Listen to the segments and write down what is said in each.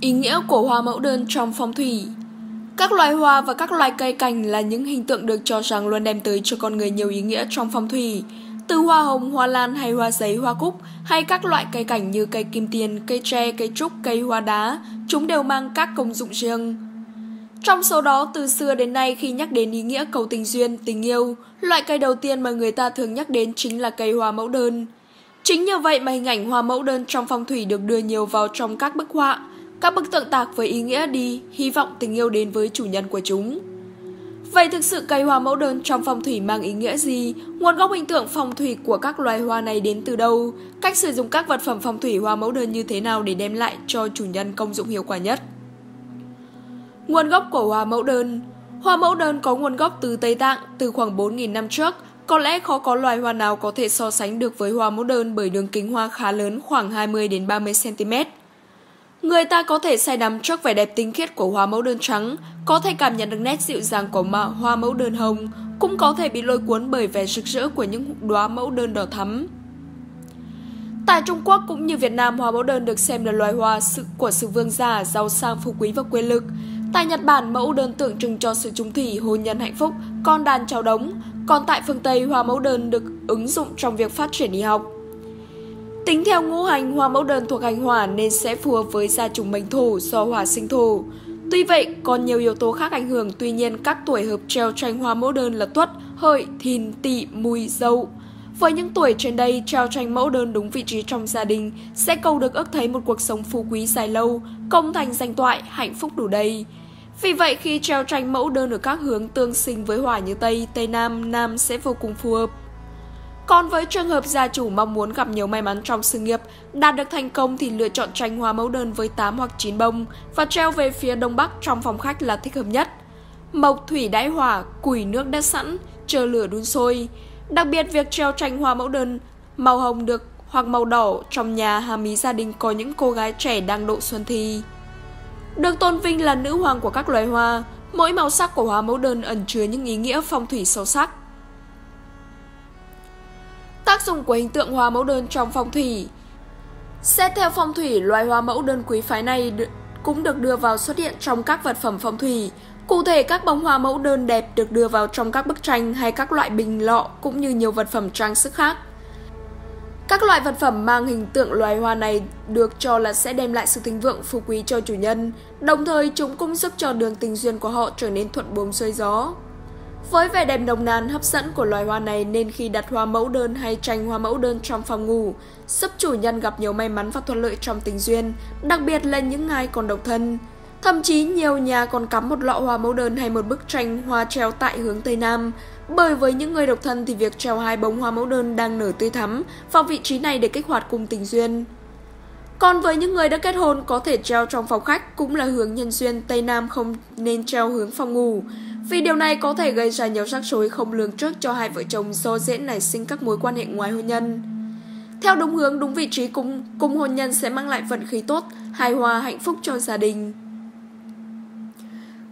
Ý nghĩa của hoa mẫu đơn trong phong thủy Các loài hoa và các loài cây cành là những hình tượng được cho rằng luôn đem tới cho con người nhiều ý nghĩa trong phong thủy. Từ hoa hồng, hoa lan hay hoa giấy, hoa cúc hay các loại cây cảnh như cây kim tiền, cây tre, cây trúc, cây hoa đá, chúng đều mang các công dụng riêng. Trong số đó, từ xưa đến nay khi nhắc đến ý nghĩa cầu tình duyên, tình yêu, loại cây đầu tiên mà người ta thường nhắc đến chính là cây hoa mẫu đơn. Chính nhờ vậy mà hình ảnh hoa mẫu đơn trong phong thủy được đưa nhiều vào trong các bức họa, các bức tượng tạc với ý nghĩa đi, hy vọng tình yêu đến với chủ nhân của chúng. Vậy thực sự cây hoa mẫu đơn trong phong thủy mang ý nghĩa gì? Nguồn gốc hình tượng phong thủy của các loài hoa này đến từ đâu? Cách sử dụng các vật phẩm phong thủy hoa mẫu đơn như thế nào để đem lại cho chủ nhân công dụng hiệu quả nhất? Nguồn gốc của hoa mẫu đơn Hoa mẫu đơn có nguồn gốc từ Tây Tạng từ khoảng 4.000 năm trước. Có lẽ khó có loài hoa nào có thể so sánh được với hoa mẫu đơn bởi đường kính hoa khá lớn khoảng 20 đến 30 cm. Người ta có thể say đắm trước vẻ đẹp tinh khiết của hoa mẫu đơn trắng, có thể cảm nhận được nét dịu dàng của mạ hoa mẫu đơn hồng, cũng có thể bị lôi cuốn bởi vẻ rực rỡ của những đóa mẫu đơn đỏ thắm. Tại Trung Quốc cũng như Việt Nam, hoa mẫu đơn được xem là loài hoa sự của sự vương giả, giàu sang phú quý và quyền lực. Tại Nhật Bản, mẫu đơn tượng trưng cho sự trung thủy, hôn nhân hạnh phúc, con đàn cháu đống. Còn tại phương Tây, hoa mẫu đơn được ứng dụng trong việc phát triển y học. Tính theo ngũ hành, hoa mẫu đơn thuộc hành hỏa nên sẽ phù hợp với gia trùng mệnh thổ do hỏa sinh thổ. Tuy vậy, còn nhiều yếu tố khác ảnh hưởng, tuy nhiên các tuổi hợp treo tranh hoa mẫu đơn là tuất, hợi, thìn, tỵ, mùi, dậu. Với những tuổi trên đây, treo tranh mẫu đơn đúng vị trí trong gia đình sẽ cầu được ước thấy một cuộc sống phú quý dài lâu, công thành danh toại, hạnh phúc đủ đầy. Vì vậy khi treo tranh mẫu đơn ở các hướng tương sinh với hỏa như Tây, Tây Nam, Nam sẽ vô cùng phù hợp. Còn với trường hợp gia chủ mong muốn gặp nhiều may mắn trong sự nghiệp, đạt được thành công thì lựa chọn tranh hoa mẫu đơn với 8 hoặc 9 bông và treo về phía đông bắc trong phòng khách là thích hợp nhất. Mộc thủy đãi hỏa, củi nước đã sẵn, chờ lửa đun sôi. Đặc biệt việc treo tranh hoa mẫu đơn màu hồng được hoặc màu đỏ trong nhà hàm ý gia đình có những cô gái trẻ đang độ xuân thi. Được tôn vinh là nữ hoàng của các loài hoa, mỗi màu sắc của hoa mẫu đơn ẩn chứa những ý nghĩa phong thủy sâu sắc. Tác dụng của hình tượng hoa mẫu đơn trong phong thủy Xét theo phong thủy, loài hoa mẫu đơn quý phái này cũng được đưa vào xuất hiện trong các vật phẩm phong thủy. Cụ thể, các bông hoa mẫu đơn đẹp được đưa vào trong các bức tranh hay các loại bình lọ cũng như nhiều vật phẩm trang sức khác. Các loại vật phẩm mang hình tượng loài hoa này được cho là sẽ đem lại sự thịnh vượng phú quý cho chủ nhân, đồng thời chúng cũng giúp cho đường tình duyên của họ trở nên thuận buồm xuôi gió. Với vẻ đẹp nồng nàn hấp dẫn của loài hoa này nên khi đặt hoa mẫu đơn hay tranh hoa mẫu đơn trong phòng ngủ, sắp chủ nhân gặp nhiều may mắn và thuận lợi trong tình duyên, đặc biệt là những ai còn độc thân. Thậm chí nhiều nhà còn cắm một lọ hoa mẫu đơn hay một bức tranh hoa treo tại hướng Tây Nam. Bởi với những người độc thân thì việc treo hai bông hoa mẫu đơn đang nở tươi thắm vào vị trí này để kích hoạt cung tình duyên. Còn với những người đã kết hôn có thể treo trong phòng khách cũng là hướng nhân duyên Tây Nam không nên treo hướng phòng ngủ. Vì điều này có thể gây ra nhiều rắc rối không lường trước cho hai vợ chồng do dễ nảy sinh các mối quan hệ ngoài hôn nhân. Theo đúng hướng, đúng vị trí cùng, cùng hôn nhân sẽ mang lại vận khí tốt, hài hòa, hạnh phúc cho gia đình.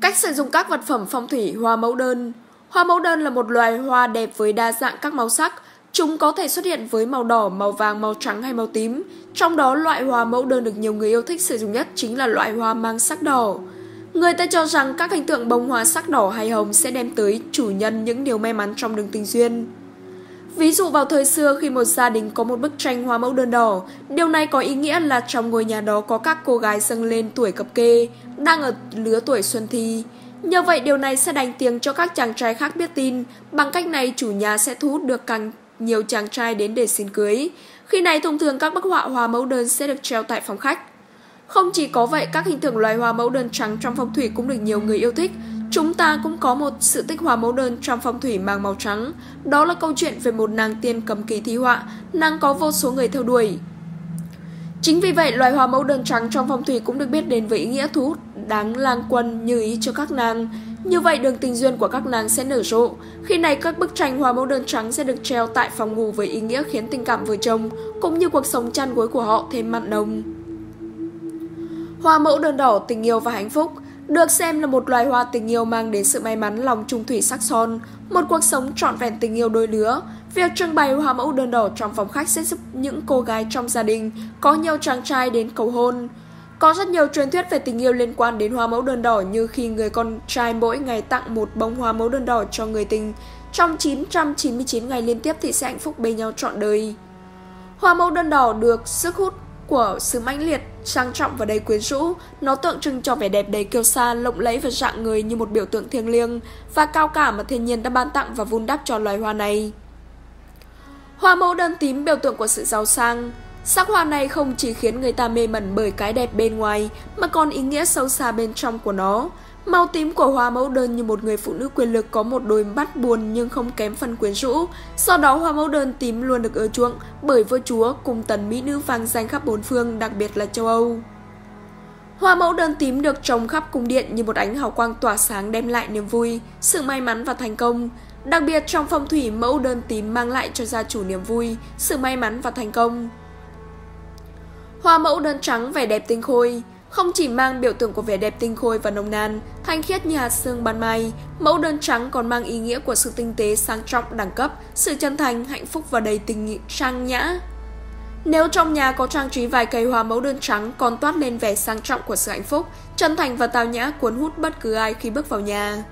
Cách sử dụng các vật phẩm phong thủy hoa mẫu đơn Hoa mẫu đơn là một loài hoa đẹp với đa dạng các màu sắc. Chúng có thể xuất hiện với màu đỏ, màu vàng, màu trắng hay màu tím. Trong đó, loại hoa mẫu đơn được nhiều người yêu thích sử dụng nhất chính là loại hoa mang sắc đỏ. Người ta cho rằng các hình tượng bông hoa sắc đỏ hay hồng sẽ đem tới chủ nhân những điều may mắn trong đường tình duyên. Ví dụ vào thời xưa khi một gia đình có một bức tranh hoa mẫu đơn đỏ, điều này có ý nghĩa là trong ngôi nhà đó có các cô gái dâng lên tuổi cập kê, đang ở lứa tuổi xuân thi. Nhờ vậy điều này sẽ đánh tiếng cho các chàng trai khác biết tin, bằng cách này chủ nhà sẽ thu hút được càng nhiều chàng trai đến để xin cưới. Khi này thông thường các bức họa hoa mẫu đơn sẽ được treo tại phòng khách. Không chỉ có vậy, các hình tượng loài hoa mẫu đơn trắng trong phong thủy cũng được nhiều người yêu thích. Chúng ta cũng có một sự tích hoa mẫu đơn trong phong thủy mang màu trắng. Đó là câu chuyện về một nàng tiên cầm kỳ thi họa, nàng có vô số người theo đuổi. Chính vì vậy, loài hoa mẫu đơn trắng trong phong thủy cũng được biết đến với ý nghĩa thu hút đáng lang quân như ý cho các nàng. Như vậy đường tình duyên của các nàng sẽ nở rộ. Khi này các bức tranh hoa mẫu đơn trắng sẽ được treo tại phòng ngủ với ý nghĩa khiến tình cảm vợ chồng cũng như cuộc sống chăn gối của họ thêm mặn nồng. Hoa mẫu đơn đỏ tình yêu và hạnh phúc được xem là một loài hoa tình yêu mang đến sự may mắn lòng trung thủy sắc son, một cuộc sống trọn vẹn tình yêu đôi lứa. Việc trưng bày hoa mẫu đơn đỏ trong phòng khách sẽ giúp những cô gái trong gia đình có nhiều chàng trai đến cầu hôn. Có rất nhiều truyền thuyết về tình yêu liên quan đến hoa mẫu đơn đỏ như khi người con trai mỗi ngày tặng một bông hoa mẫu đơn đỏ cho người tình. Trong 999 ngày liên tiếp thì sẽ hạnh phúc bên nhau trọn đời. Hoa mẫu đơn đỏ được sức hút của sự mãnh liệt, sang trọng và đầy quyến rũ. Nó tượng trưng cho vẻ đẹp đầy kiêu sa, lộng lẫy và dạng người như một biểu tượng thiêng liêng và cao cả mà thiên nhiên đã ban tặng và vun đắp cho loài hoa này. Hoa mẫu đơn tím biểu tượng của sự giàu sang. Sắc hoa này không chỉ khiến người ta mê mẩn bởi cái đẹp bên ngoài mà còn ý nghĩa sâu xa bên trong của nó. Màu tím của hoa mẫu đơn như một người phụ nữ quyền lực có một đôi mắt buồn nhưng không kém phần quyến rũ. Do đó hoa mẫu đơn tím luôn được ưa chuộng bởi vua chúa cùng tần mỹ nữ vang danh khắp bốn phương, đặc biệt là châu Âu. Hoa mẫu đơn tím được trồng khắp cung điện như một ánh hào quang tỏa sáng đem lại niềm vui, sự may mắn và thành công. Đặc biệt trong phong thủy mẫu đơn tím mang lại cho gia chủ niềm vui, sự may mắn và thành công. Hoa mẫu đơn trắng vẻ đẹp tinh khôi, không chỉ mang biểu tượng của vẻ đẹp tinh khôi và nồng nàn, thanh khiết như hạt sương ban mai, mẫu đơn trắng còn mang ý nghĩa của sự tinh tế, sang trọng, đẳng cấp, sự chân thành, hạnh phúc và đầy tình trang nhã. Nếu trong nhà có trang trí vài cây hoa mẫu đơn trắng còn toát lên vẻ sang trọng của sự hạnh phúc, chân thành và tào nhã cuốn hút bất cứ ai khi bước vào nhà.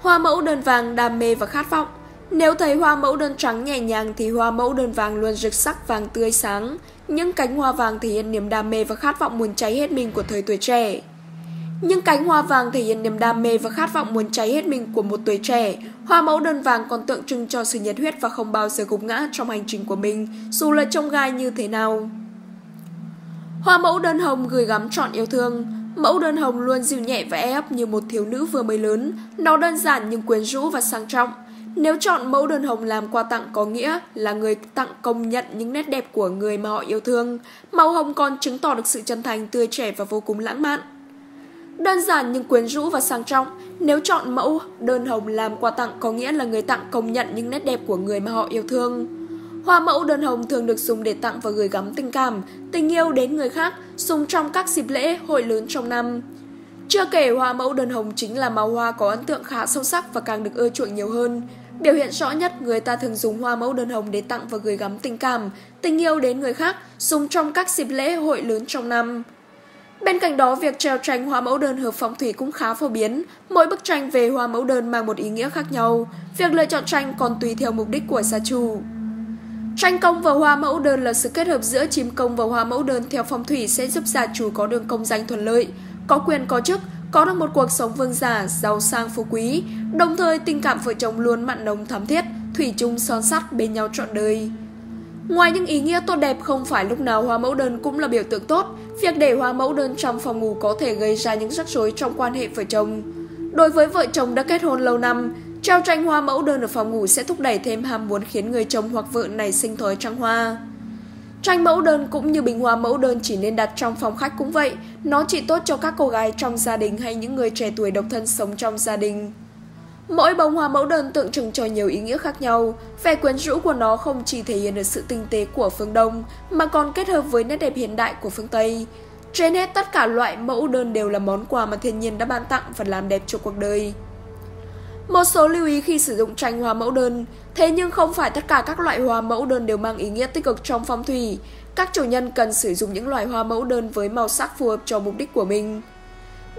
Hoa mẫu đơn vàng đam mê và khát vọng nếu thấy hoa mẫu đơn trắng nhẹ nhàng thì hoa mẫu đơn vàng luôn rực sắc vàng tươi sáng. Những cánh hoa vàng thể hiện niềm đam mê và khát vọng muốn cháy hết mình của thời tuổi trẻ. Những cánh hoa vàng thể hiện niềm đam mê và khát vọng muốn cháy hết mình của một tuổi trẻ. Hoa mẫu đơn vàng còn tượng trưng cho sự nhiệt huyết và không bao giờ gục ngã trong hành trình của mình, dù là trông gai như thế nào. Hoa mẫu đơn hồng gửi gắm trọn yêu thương. Mẫu đơn hồng luôn dịu nhẹ và e ấp như một thiếu nữ vừa mới lớn. Nó đơn giản nhưng quyến rũ và sang trọng. Nếu chọn mẫu đơn hồng làm quà tặng có nghĩa là người tặng công nhận những nét đẹp của người mà họ yêu thương. Màu hồng còn chứng tỏ được sự chân thành, tươi trẻ và vô cùng lãng mạn. Đơn giản nhưng quyến rũ và sang trọng, nếu chọn mẫu đơn hồng làm quà tặng có nghĩa là người tặng công nhận những nét đẹp của người mà họ yêu thương. Hoa mẫu đơn hồng thường được dùng để tặng và gửi gắm tình cảm, tình yêu đến người khác, dùng trong các dịp lễ, hội lớn trong năm. Chưa kể hoa mẫu đơn hồng chính là màu hoa có ấn tượng khá sâu sắc và càng được ưa chuộng nhiều hơn. Biểu hiện rõ nhất, người ta thường dùng hoa mẫu đơn hồng để tặng và gửi gắm tình cảm, tình yêu đến người khác, dùng trong các dịp lễ hội lớn trong năm. Bên cạnh đó, việc treo tranh hoa mẫu đơn hợp phong thủy cũng khá phổ biến. Mỗi bức tranh về hoa mẫu đơn mang một ý nghĩa khác nhau. Việc lựa chọn tranh còn tùy theo mục đích của gia chủ. Tranh công và hoa mẫu đơn là sự kết hợp giữa chim công và hoa mẫu đơn theo phong thủy sẽ giúp gia chủ có đường công danh thuận lợi, có quyền có chức, có được một cuộc sống vương giả, giàu sang phú quý, đồng thời tình cảm vợ chồng luôn mặn nồng thắm thiết, thủy chung son sắt bên nhau trọn đời. Ngoài những ý nghĩa tốt đẹp không phải lúc nào hoa mẫu đơn cũng là biểu tượng tốt, việc để hoa mẫu đơn trong phòng ngủ có thể gây ra những rắc rối trong quan hệ vợ chồng. Đối với vợ chồng đã kết hôn lâu năm, treo tranh hoa mẫu đơn ở phòng ngủ sẽ thúc đẩy thêm ham muốn khiến người chồng hoặc vợ này sinh thói trăng hoa. Tranh mẫu đơn cũng như bình hoa mẫu đơn chỉ nên đặt trong phòng khách cũng vậy, nó chỉ tốt cho các cô gái trong gia đình hay những người trẻ tuổi độc thân sống trong gia đình. Mỗi bông hoa mẫu đơn tượng trưng cho nhiều ý nghĩa khác nhau, vẻ quyến rũ của nó không chỉ thể hiện được sự tinh tế của phương Đông mà còn kết hợp với nét đẹp hiện đại của phương Tây. Trên hết tất cả loại mẫu đơn đều là món quà mà thiên nhiên đã ban tặng và làm đẹp cho cuộc đời. Một số lưu ý khi sử dụng tranh hoa mẫu đơn, thế nhưng không phải tất cả các loại hoa mẫu đơn đều mang ý nghĩa tích cực trong phong thủy. Các chủ nhân cần sử dụng những loại hoa mẫu đơn với màu sắc phù hợp cho mục đích của mình.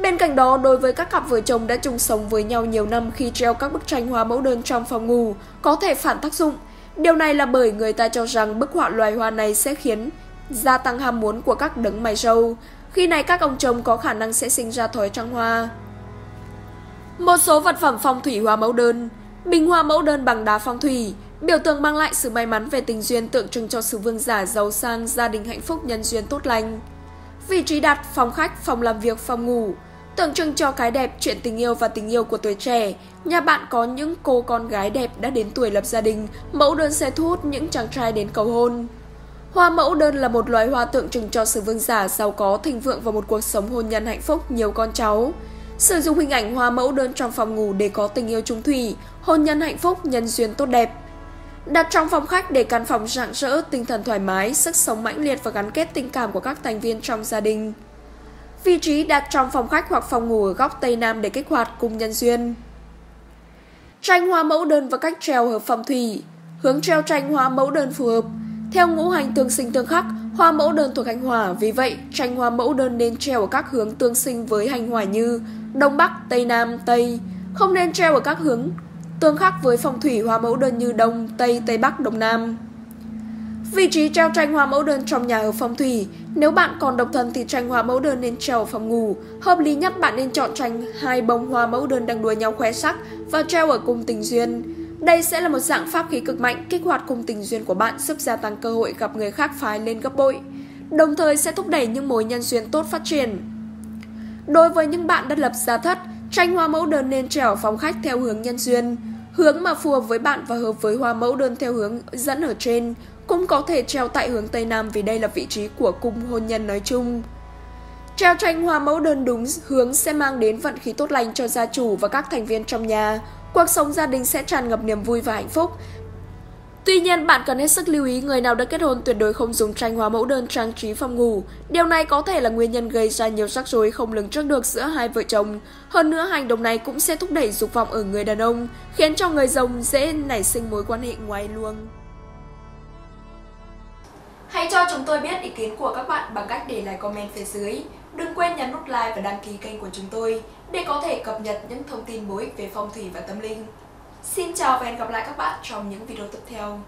Bên cạnh đó, đối với các cặp vợ chồng đã chung sống với nhau nhiều năm khi treo các bức tranh hoa mẫu đơn trong phòng ngủ, có thể phản tác dụng. Điều này là bởi người ta cho rằng bức họa loài hoa này sẽ khiến gia tăng ham muốn của các đấng mày râu. Khi này các ông chồng có khả năng sẽ sinh ra thói trăng hoa. Một số vật phẩm phong thủy hoa mẫu đơn Bình hoa mẫu đơn bằng đá phong thủy Biểu tượng mang lại sự may mắn về tình duyên tượng trưng cho sự vương giả giàu sang, gia đình hạnh phúc, nhân duyên tốt lành. Vị trí đặt, phòng khách, phòng làm việc, phòng ngủ Tượng trưng cho cái đẹp, chuyện tình yêu và tình yêu của tuổi trẻ Nhà bạn có những cô con gái đẹp đã đến tuổi lập gia đình Mẫu đơn xe thu hút những chàng trai đến cầu hôn Hoa mẫu đơn là một loài hoa tượng trưng cho sự vương giả, giàu có, thịnh vượng và một cuộc sống hôn nhân hạnh phúc, nhiều con cháu. Sử dụng hình ảnh hoa mẫu đơn trong phòng ngủ để có tình yêu trung thủy, hôn nhân hạnh phúc, nhân duyên tốt đẹp. Đặt trong phòng khách để căn phòng rạng rỡ, tinh thần thoải mái, sức sống mãnh liệt và gắn kết tình cảm của các thành viên trong gia đình. Vị trí đặt trong phòng khách hoặc phòng ngủ ở góc Tây Nam để kích hoạt cùng nhân duyên. Tranh hoa mẫu đơn và cách treo hợp phong thủy Hướng treo tranh hoa mẫu đơn phù hợp Theo ngũ hành tương sinh tương khắc, Hoa mẫu đơn thuộc hành hỏa, vì vậy tranh hoa mẫu đơn nên treo ở các hướng tương sinh với hành hỏa như Đông Bắc, Tây Nam, Tây. Không nên treo ở các hướng tương khắc với phong thủy hoa mẫu đơn như Đông, Tây, Tây Bắc, Đông Nam. Vị trí treo tranh hoa mẫu đơn trong nhà ở phong thủy, nếu bạn còn độc thân thì tranh hoa mẫu đơn nên treo ở phòng ngủ. Hợp lý nhất bạn nên chọn tranh hai bông hoa mẫu đơn đang đua nhau khoe sắc và treo ở cung tình duyên. Đây sẽ là một dạng pháp khí cực mạnh kích hoạt cung tình duyên của bạn giúp gia tăng cơ hội gặp người khác phái lên gấp bội, đồng thời sẽ thúc đẩy những mối nhân duyên tốt phát triển. Đối với những bạn đã lập gia thất, tranh hoa mẫu đơn nên treo ở phòng khách theo hướng nhân duyên. Hướng mà phù hợp với bạn và hợp với hoa mẫu đơn theo hướng dẫn ở trên, cũng có thể treo tại hướng Tây Nam vì đây là vị trí của cung hôn nhân nói chung. Treo tranh hoa mẫu đơn đúng hướng sẽ mang đến vận khí tốt lành cho gia chủ và các thành viên trong nhà. Cuộc sống gia đình sẽ tràn ngập niềm vui và hạnh phúc. Tuy nhiên, bạn cần hết sức lưu ý người nào đã kết hôn tuyệt đối không dùng tranh hóa mẫu đơn trang trí phòng ngủ. Điều này có thể là nguyên nhân gây ra nhiều rắc rối không lường trước được giữa hai vợ chồng. Hơn nữa, hành động này cũng sẽ thúc đẩy dục vọng ở người đàn ông, khiến cho người chồng dễ nảy sinh mối quan hệ ngoài luồng. Hãy cho chúng tôi biết ý kiến của các bạn bằng cách để lại comment phía dưới. Đừng quên nhấn nút like và đăng ký kênh của chúng tôi để có thể cập nhật những thông tin bổ ích về phong thủy và tâm linh. Xin chào và hẹn gặp lại các bạn trong những video tiếp theo.